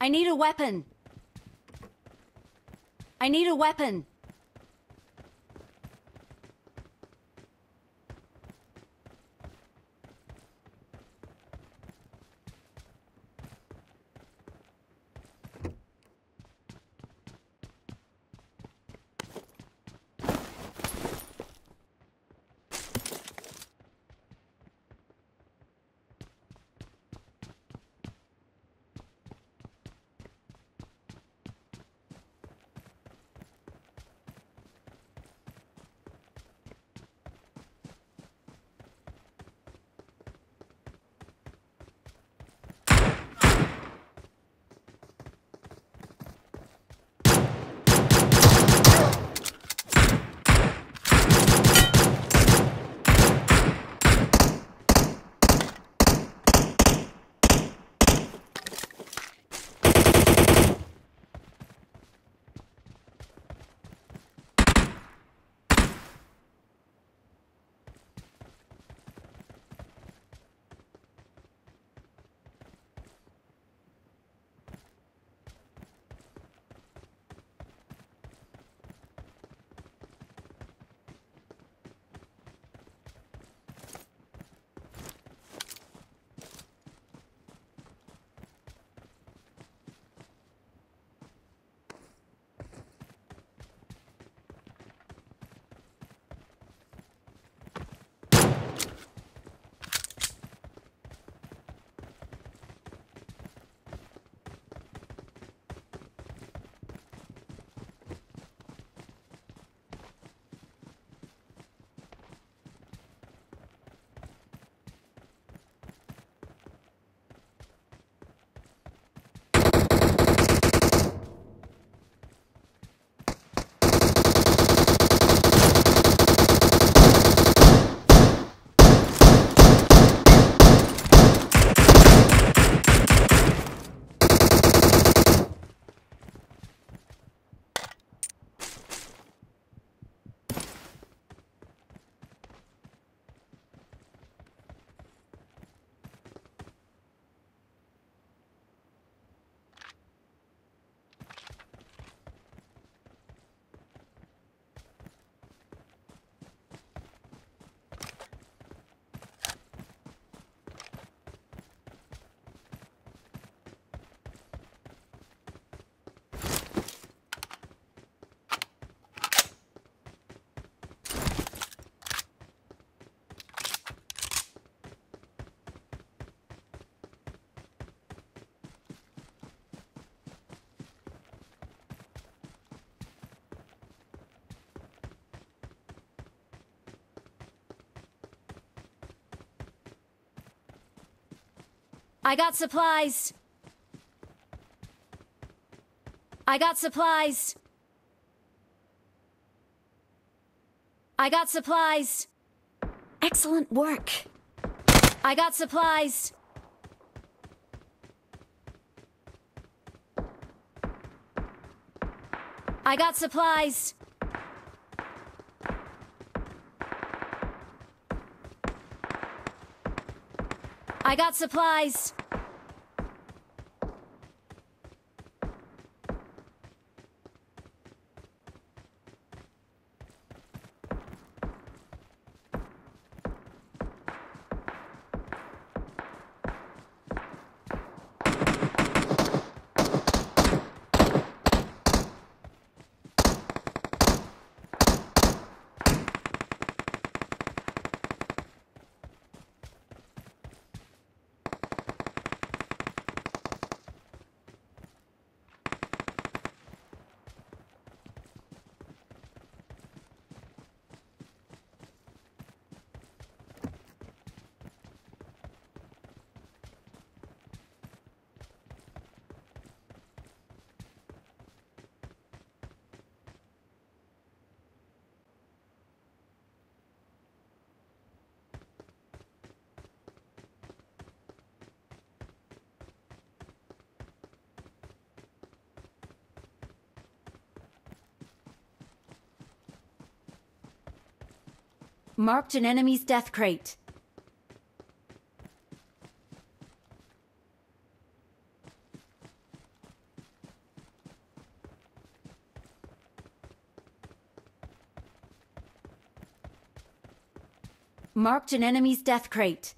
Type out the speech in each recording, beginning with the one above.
I need a weapon. I need a weapon. I got supplies. I got supplies. I got supplies. Excellent work. I got supplies. I got supplies. I got supplies. Marked an enemy's death crate. Marked an enemy's death crate.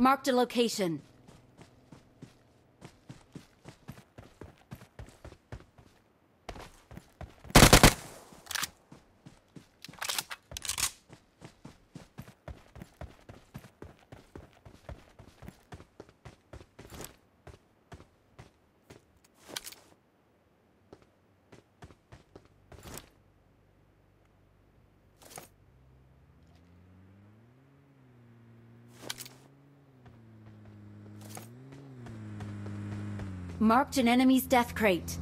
Marked a location. Marked an enemy's death crate.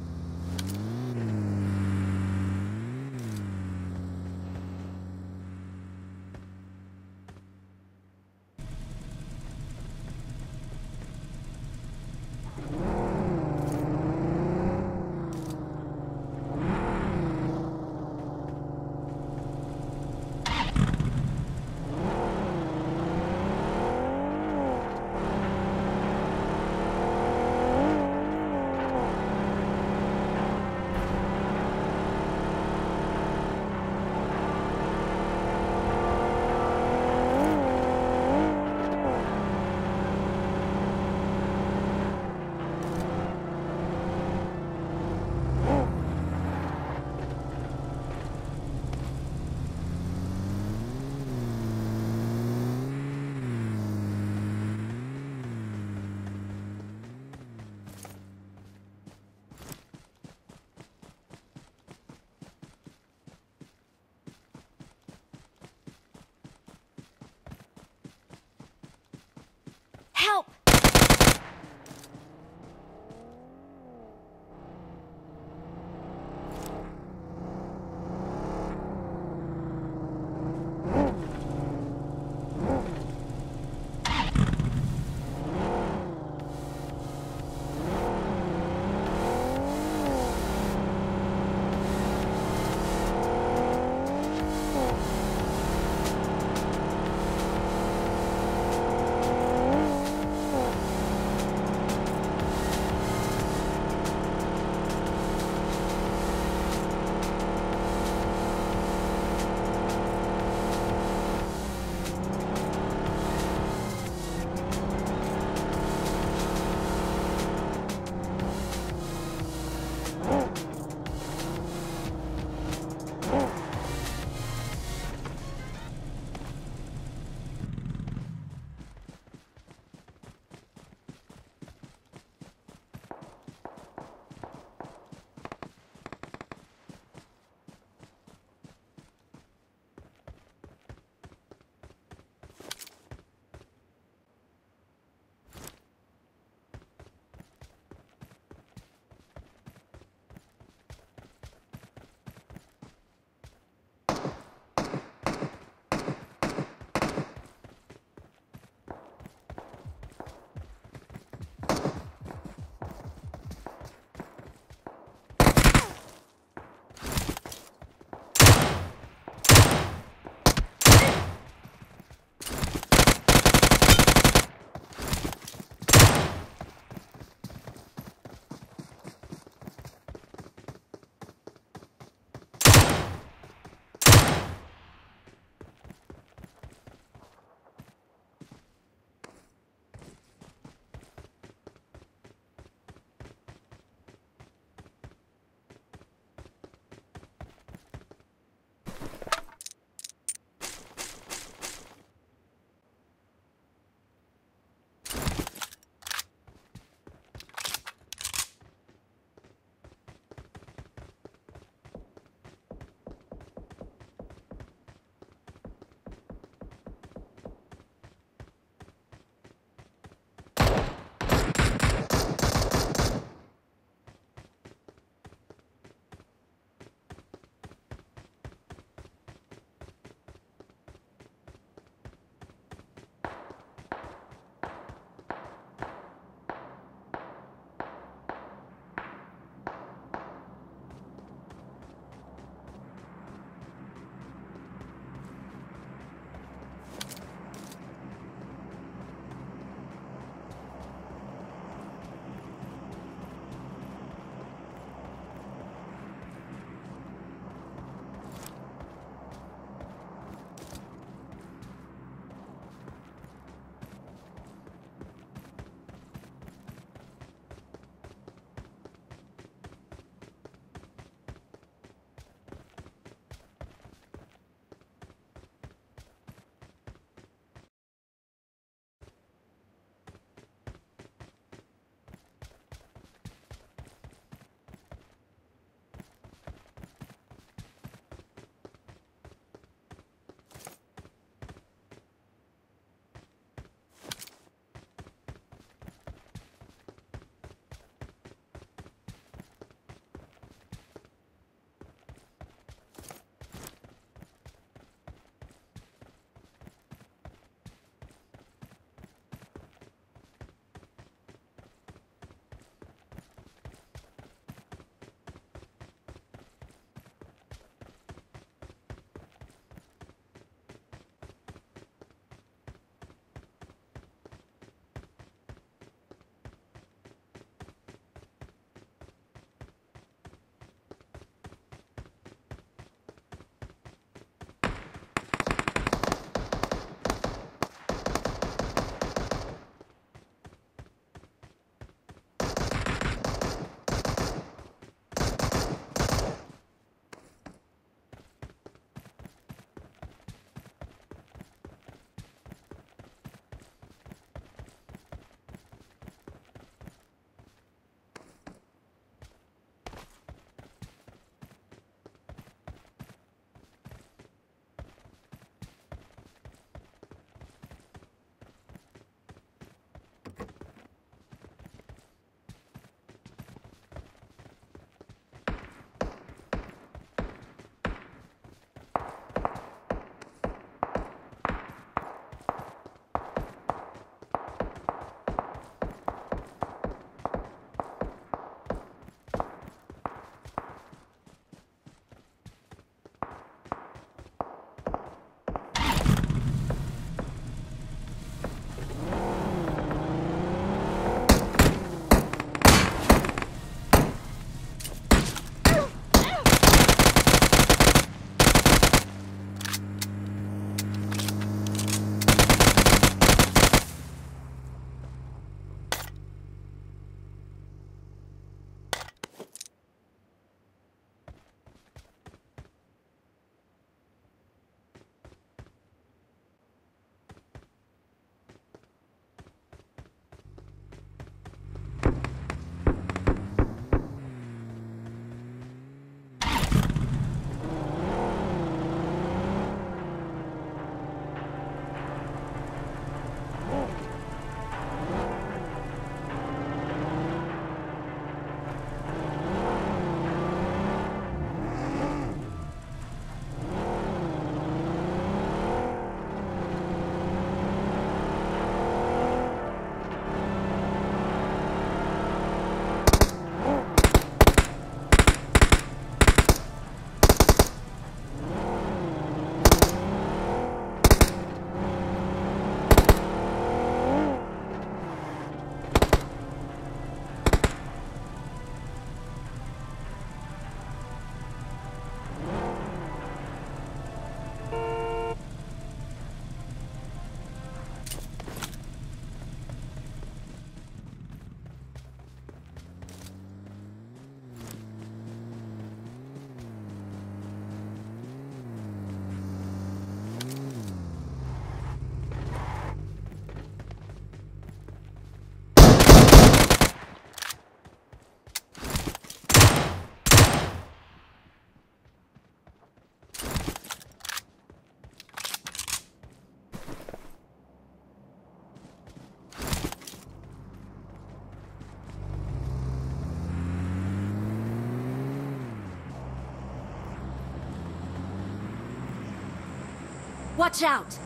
Watch out!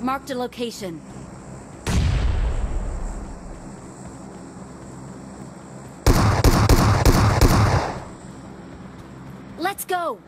Marked a location. Let's go!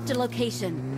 Marked a location.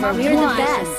We're the best.